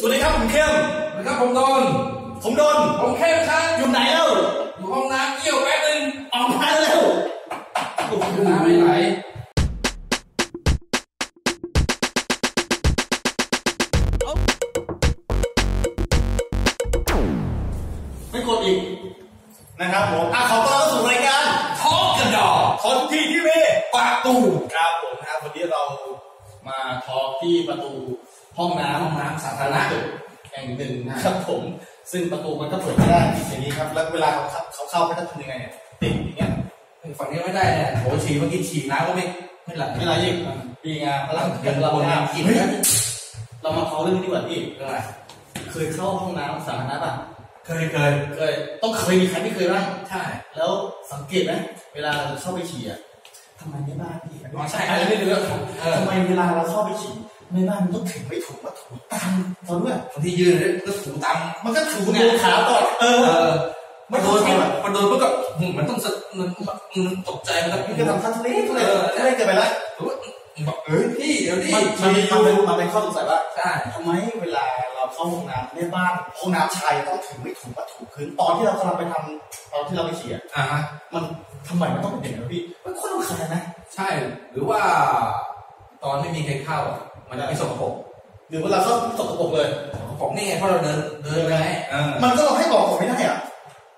สวัสดีครับผมเข้มนะครับผมโดน ผมโดน ผมเข้มครับ อยู่ไหนแล้วอยู่ห้องน้ำเยี่ยวแป๊บนึงออกมาเร็วน้ำไม่ไหลไม่กดอีกนะครับผมอะขอต้อนรับเข้าสู่รายการทอกกระดอกคนที่ที่เมปากตูครับผมนะครับวันนี้เรามาทอล์กที่ประตู ห้องน้ำห้องน้ำสาธารณะแห่งหนึ่งนะครับผม ซึ่งประตูมันก็เปิดไม่ได้ติดอย่างนี้ครับแล้วเวลาเขาเข้าเขาเข้าเขาจะทำยังไงเนี่ยติดอย่างเงี้ยฝั่งนี้ไม่ได้เนี่ยโหฉี่เมื่อกี้ฉี่น้ำก็ไม่ไม่ไหลไม่ไรยิ่งดีงามพลังเดี๋ยวเราเราเอาเนี่ยน้ำกินเฮ้ยนะเรามาเขาเรื่องนี้ดีกว่าพี่เรื่องอะไรเคยเข้าห้องน้ำสาธารณะป่ะเคยเคยเคยต้องเคยมีใครที่เคยบ้างใช่แล้วสังเกตไหมเวลาเราเข้าไปฉี่อะทำไมในบ้านพี่อ๋อใช่อันนี้ไม่เรื่องเออทำไมเวลาเราเข้าไปฉี่ ในบ้านมันต้องถึงไม่ถูกมาถูตามเราด้วยบางทียืนเลยก็ถูตามมันก็ถูโดนขาก่อนเอเอออไม่มันโดโดนนมันมันโดนมันก็หืมมันต้องสะมันมันตกใจมันก็มันก็ทำท่าทุเรศทุเรศทุเรศเกินไปแล้วบอกเอ้ยพี่เดี๋ยวดิมันมันเป็นมันเป็นมันเป็นข้อสงสัยว่าใช่ทำไมเวลาเราเข้าห้องน้ำในบ้านห้องน้ำชายต้องถึงไม่ถูกมาถูพื้นตอนที่เรากำลังไปทำตอนที่เราไปฉี่อะอ่าฮะมันทำไมมันต้องเป็นอย่างนั้นวะพี่มันโคตรรำคาญนะ ใช่หรือว่าตอนไม่มีใครเข้าอะ มันจะไม่สกปรกหรือเวลาเข้าสกปรกเลยของนี่ไงเพราะเราเดินเดินไปไงเออมันก็เราให้บอกผมไม่ได้อะ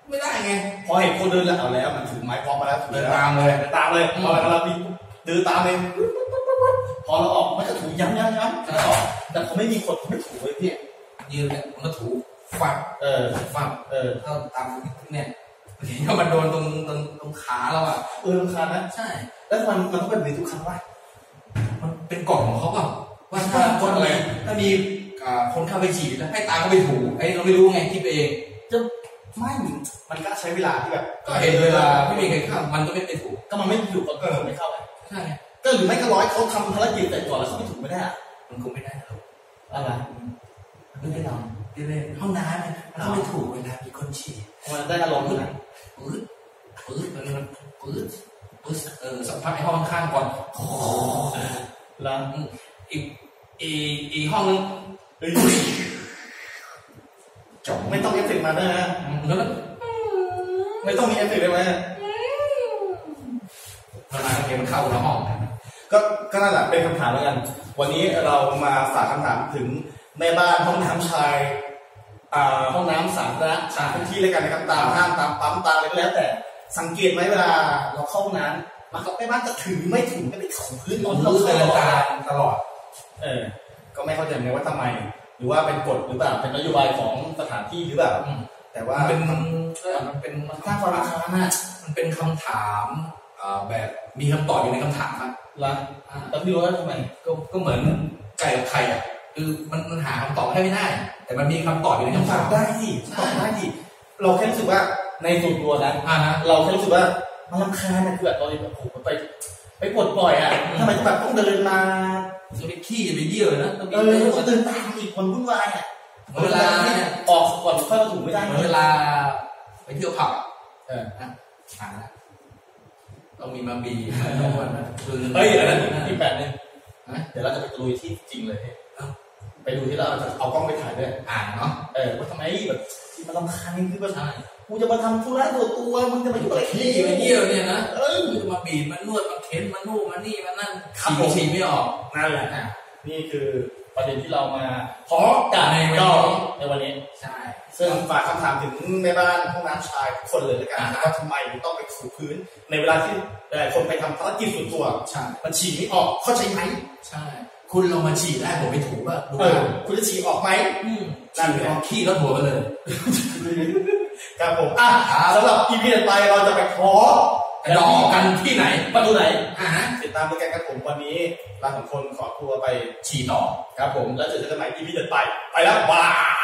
ไม่ได้ไงพอเห็นคนเดินแล้วเอาแล้ว มันถือไม้พร้อมมาแล้วเดินตามเลยเดินตามเลยพอเราเรามีเดินตามเองพอเราออกมันก็ถูย้ำย้ำย้ำแล้วออกแต่พอไม่มีคนเขาไม่ถูเลยพี่ยืนเนี่ยมันก็ถูฝักเออฝักเออเข้าตามเนี่ยทีนี้มันโดนตรงตรงตรงขาเราอะเออรำคาญนะใช่ แล้วมันมันต้องเป็นแบบนี้ทุกครั้งวะมันเป็นกฎของเขาเปล่า ว่าถ้าคนอะไรถ้ามีอ่าคนเข้าไปฉีดแล้วให้ตามเขาไปถูไอ้เราไม่รู้ไงคิดไปเองจะไม่มันก็ใช้เวลาที่แบบก็เห็นเวลาไม่มีใครเข้ามันก็ไม่ไปถูก็มันไม่อยู่กับคนไม่เข้าไงใช่ไงก็หรือไม่ก็ร้อยเขาทำภารกิจเสร็จก่อนแล้วเขาไม่ถูกไม่ได้อะมันคงไม่ได้หรอกอะไรไม่ได้หรอกไม่ได้ห้องน้ำเนี่ยมันต้องไปถูเวลามีคนฉี่มันได้อารมณ์ขึ้นนะปื๊ดปื๊ดมันมันปื๊ดปื๊ดเออสักพักไอ้ห้องข้างก่อนแล้วอีก อีกอีกห้องนึงเฮ้ยจบไม่ต้องเอฟเฟกต์มาด้วยนะแล้วก็ไม่ต้องมีเอฟเฟกต์ได้ไหมเวลาเกมมันเข้าแล้วห้องก็ก็นั่นแหละเป็นคำถามแล้วกัน วันนี้เรามาฝากคำถามถึงในบ้านห้องน้ำชายอ่าห้องน้ำสาธารณะสถานที่แล้วกันนะครับตามห้างตามปั๊มตามอะไรก็แล้ว แต่สังเกตไหมเวลาเราเข้าห้องน้ำมันก็ไม่ว่าจะถึงไม่ถึงก็ไปถูพื้นตอนเราเดิเข้านตามตลอด เออ ก็ไม่เข้าใจเหมือนกันว่าทำไม หรือว่าเป็นกฎหรือเปล่า เป็นนโยบายของสถานที่หรือเปล่าอืมแต่ว่ามันเป็นมันเป็นมันสร้างความรำคาญน่ะมันเป็นคำถามอ่าแบบมีคำตอบอยู่ในคำถามอะละแล้วพี่รู้ว่าทำไม ก็ก็เหมือนไก่กับไข่อะ คือมันมันหาคำตอบให้ไม่ได้ แต่มันมีคำตอบอยู่ในมันคำตถาอมบได้สิตอบได้สิเราแค่รู้สึกว่าในส่วนตัวนะอ่าฮะเราแค่รู้สึกว่ามันรำคาญนะคือแบบเราแบบโอ้โหไป ไปปลดปล่อยอะทำไมต้องแบบต้องเดินมาจะไปขี้จะไปเยี่ยวเลยนะต้องเอมีอจะเดินตามอีกคนวุ่นวายอะเวลาออกก่อนค่อยมาถูกไม่ได้เหมือนเวลาไปเที่ยวผับอะเอออะอ่าต้องมีมาบีมาโน่นนะคือเฮ้ยอันนั้นอีกแบบนึงนะเดี๋ยวเราจะไปลุยที่จริงเลยไปดูที่เราจะเอากล้องไปถ่ายด้วยอ่านเนาะเออว่าทำไมแบบที่มันรำคาญนี่คือแบบใช่กูจะมาทำธุระตัวตัวมึงจะมาอยู่อะไรขี้ไปเยี่ยวเนี่ยนะเอ้ยคือมาบีบมานวดมา เค้นมานู่นมานี่มานั่นครับฉี่ผมฉี่ไม่ออกนั่นแหละอะนี่คือประเด็นที่เรามาขอกันในวันนี้ก็ในวันนี้ใช่ซึ่งฝากคำถามถึงแม่บ้านห้องน้ำชายทุกคนเลยแล้วกันอ่าฮะว่าทำไมถึงต้องไปถูพื้น ในเวลาที่หลายคนไปทำภารกิจส่วนตัวใช่มันฉี่ไม่ออกเข้าใจไหมใช่ คุณลองมาฉี่ได้ผมไปถูป่ะดูเอป่ะอคุณจะฉี่ออกไหมอืมนั่นฉี่ไงออกขี้แล้วหัวไปเลยครับผมอะครับสำหรับ EP ต่อไปเราจะไปขอกระ ดอกันที่ไหนประตูไหนอ่าติดตามด้วยกันครับผมวันนี้ลาสองคนขอตัวไปฉี่ต่อครับผมแล้วเจอกันใหม่ EP ต่อไป ไปแล้วบาย